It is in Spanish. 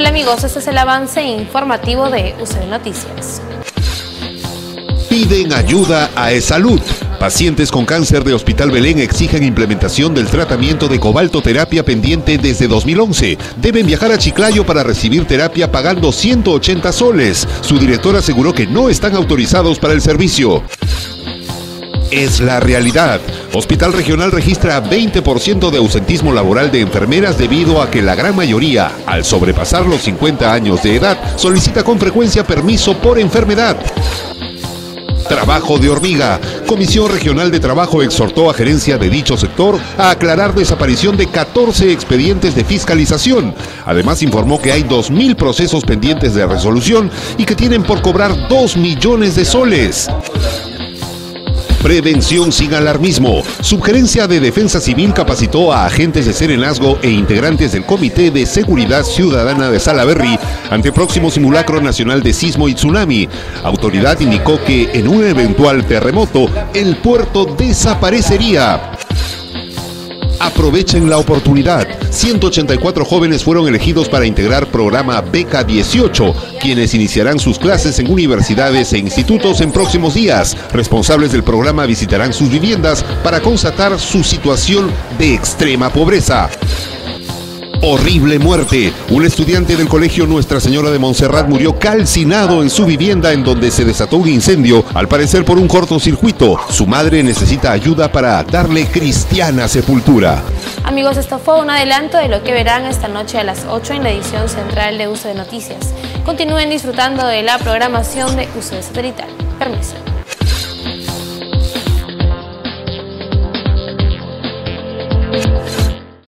Hola amigos, este es el avance informativo de UCD Noticias. Piden ayuda a E-Salud. Pacientes con cáncer de Hospital Belén exigen implementación del tratamiento de cobaltoterapia pendiente desde 2011. Deben viajar a Chiclayo para recibir terapia pagando 180 soles. Su director aseguró que no están autorizados para el servicio es la realidad. Hospital Regional registra 20% de ausentismo laboral de enfermeras debido a que la gran mayoría, al sobrepasar los 50 años de edad, solicita con frecuencia permiso por enfermedad. Trabajo de hormiga. Comisión Regional de Trabajo exhortó a gerencia de dicho sector a aclarar desaparición de 14 expedientes de fiscalización. Además informó que hay 2.000 procesos pendientes de resolución y que tienen por cobrar 2 millones de soles. Prevención sin alarmismo. Subgerencia de Defensa Civil capacitó a agentes de Serenazgo e integrantes del Comité de Seguridad Ciudadana de Salaberry ante próximo simulacro nacional de sismo y tsunami. Autoridad indicó que en un eventual terremoto el puerto desaparecería. Aprovechen la oportunidad. 184 jóvenes fueron elegidos para integrar programa Beca 18, quienes iniciarán sus clases en universidades e institutos en próximos días. Responsables del programa visitarán sus viviendas para constatar su situación de extrema pobreza. Horrible muerte. Un estudiante del colegio Nuestra Señora de Montserrat murió calcinado en su vivienda en donde se desató un incendio, al parecer por un cortocircuito. Su madre necesita ayuda para darle cristiana sepultura. Amigos, esto fue un adelanto de lo que verán esta noche a las 8 en la edición central de Uso de Noticias. Continúen disfrutando de la programación de Uso de Satelital. Permiso.